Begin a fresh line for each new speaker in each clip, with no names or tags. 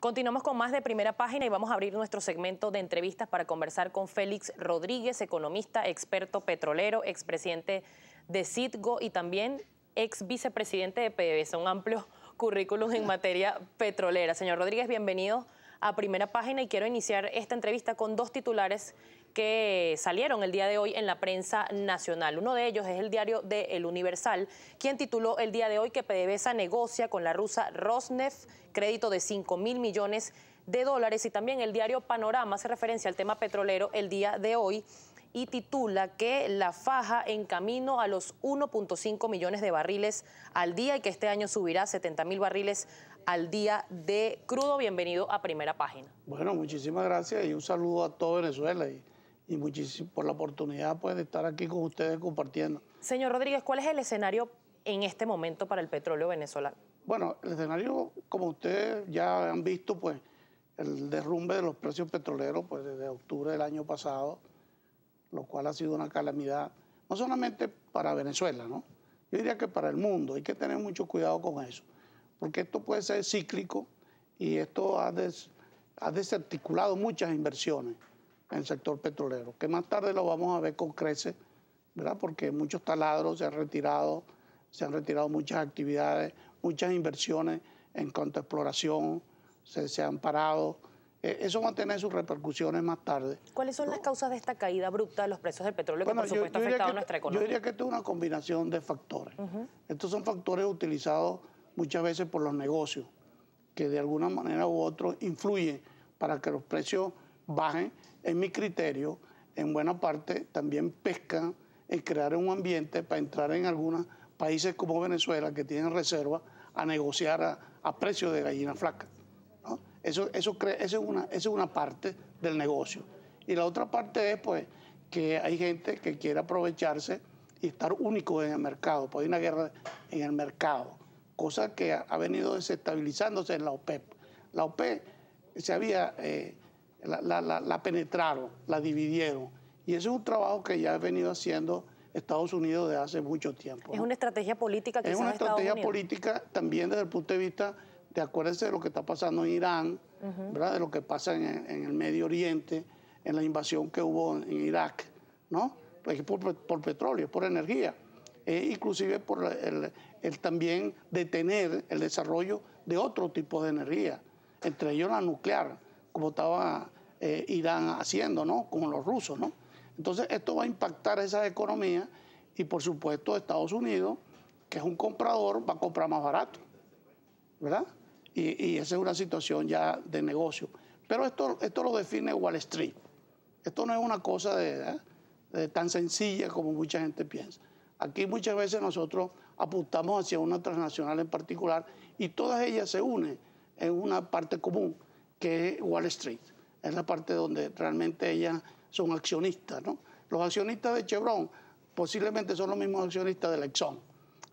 Continuamos con más de primera página y vamos a abrir nuestro segmento de entrevistas para conversar con Félix Rodríguez, economista, experto petrolero, expresidente de Citgo y también ex vicepresidente de PDVSA, un amplio currículum en materia petrolera. Señor Rodríguez, bienvenido a primera página y quiero iniciar esta entrevista con dos titulares que salieron el día de hoy en la prensa nacional. Uno de ellos es el diario de El Universal, quien tituló el día de hoy que PDVSA negocia con la rusa Rosneft crédito de 5 mil millones de dólares y también el diario Panorama hace referencia al tema petrolero el día de hoy y titula que la faja en camino a los 1.5 millones de barriles al día y que este año subirá 70 mil barriles al día de crudo. Bienvenido a Primera Página.
Bueno, muchísimas gracias y un saludo a todo Venezuela y muchísimo por la oportunidad pues, de estar aquí con ustedes compartiendo.
Señor Rodríguez, ¿cuál es el escenario en este momento para el petróleo venezolano?
Bueno, el escenario, como ustedes ya han visto, pues el derrumbe de los precios petroleros pues, desde octubre del año pasado, lo cual ha sido una calamidad, no solamente para Venezuela, ¿no? Yo diría que para el mundo, hay que tener mucho cuidado con eso, porque esto puede ser cíclico y esto ha, ha desarticulado muchas inversiones en el sector petrolero, que más tarde lo vamos a ver con creces, ¿verdad? Porque muchos taladros se han retirado, se han retirado muchas actividades, muchas inversiones en cuanto a exploración, se, se han parado. Eh, eso va a tener sus repercusiones más tarde.
¿Cuáles son las causas de esta caída abrupta de los precios del petróleo que, por supuesto, ha afectado a nuestra economía?
Yo diría que esto es una combinación de factores. Estos son factores utilizados muchas veces por los negocios, que de alguna manera u otra influyen para que los precios bajen. En mi criterio, en buena parte también pescan en crear un ambiente para entrar en algunos países como Venezuela, que tienen reservas, a negociar a, a precio de gallina flaca. Eso, eso, es una, es una parte del negocio. Y la otra parte es pues, que hay gente que quiere aprovecharse y estar único en el mercado, pues hay una guerra en el mercado, cosa que ha, venido desestabilizándose en la OPEP. La OPEP se había, eh, la, la, penetraron, la dividieron, y ese es un trabajo que ya ha venido haciendo Estados Unidos desde hace mucho tiempo.
Es una estrategia política
que Es una estrategia política también desde el punto de vista de acuérdense de lo que está pasando en Irán, ¿verdad? de lo que pasa en, el Medio Oriente, en la invasión que hubo en Irak, ¿no? Pues por, por petróleo, por energía, e inclusive por el, también detener el desarrollo de otro tipo de energía, entre ellos la nuclear, como estaba eh, Irán haciendo, ¿no? Con los rusos, ¿no? Entonces esto va a impactar esa economía y por supuesto Estados Unidos, que es un comprador, va a comprar más barato, ¿verdad? Y, esa es una situación ya de negocio. Pero esto, esto lo define Wall Street. Esto no es una cosa ¿eh? de, tan sencilla como mucha gente piensa. Aquí muchas veces nosotros apuntamos hacia una transnacional en particular y todas ellas se unen en una parte común, que es Wall Street. Es la parte donde realmente ellas son accionistas. ¿no? Los accionistas de Chevron posiblemente son los mismos accionistas de Exxon.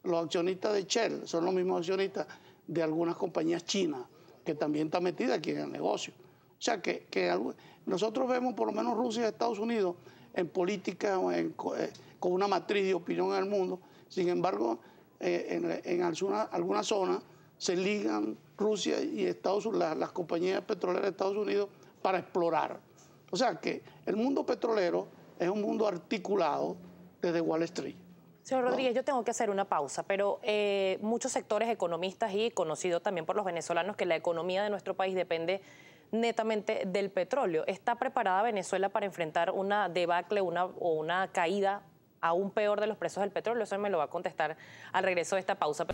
Los accionistas de Shell son los mismos accionistas de algunas compañías chinas que también están metidas aquí en el negocio. O sea que, nosotros vemos por lo menos Rusia y Estados Unidos en política eh, con una matriz de opinión en el mundo. Sin embargo, eh, en, algunas zonas se ligan Rusia y Estados Unidos, las, compañías petroleras de Estados Unidos para explorar. O sea que el mundo petrolero es un mundo articulado desde Wall Street.
Señor Rodríguez, yo tengo que hacer una pausa, pero eh, muchos sectores economistas y conocido también por los venezolanos que la economía de nuestro país depende netamente del petróleo. ¿Está preparada Venezuela para enfrentar una debacle una, o una caída aún peor de los precios del petróleo? Eso me lo va a contestar al regreso de esta pausa.